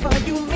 For you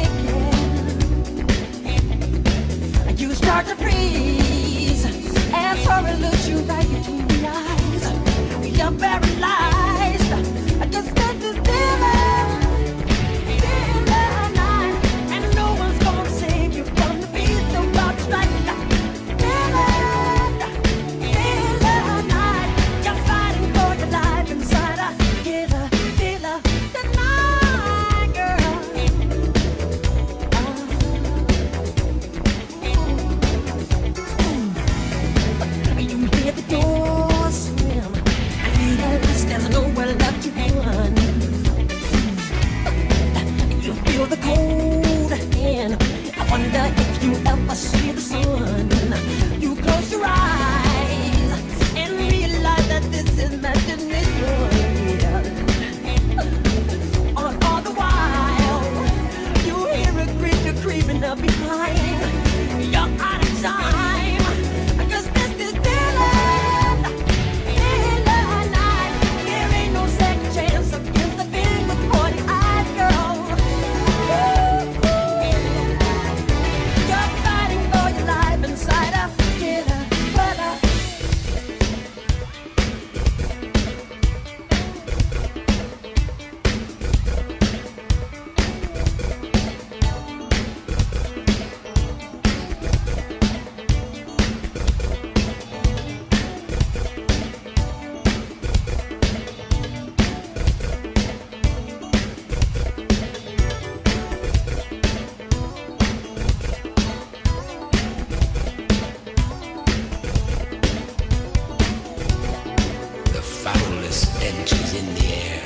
Stench is in the air,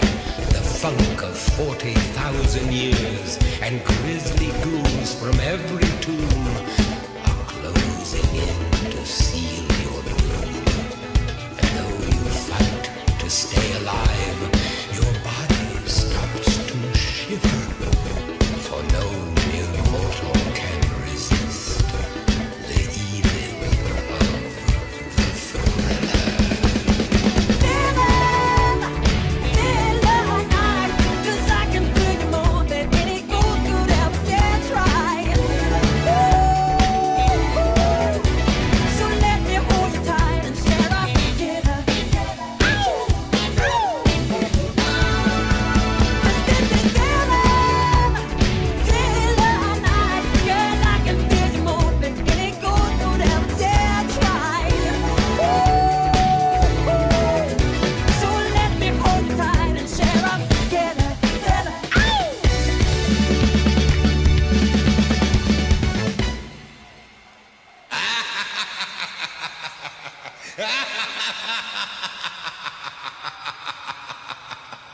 the funk of 40,000 years, and grisly goons from every tomb are closing in to seal your doom. And though you fight to stay,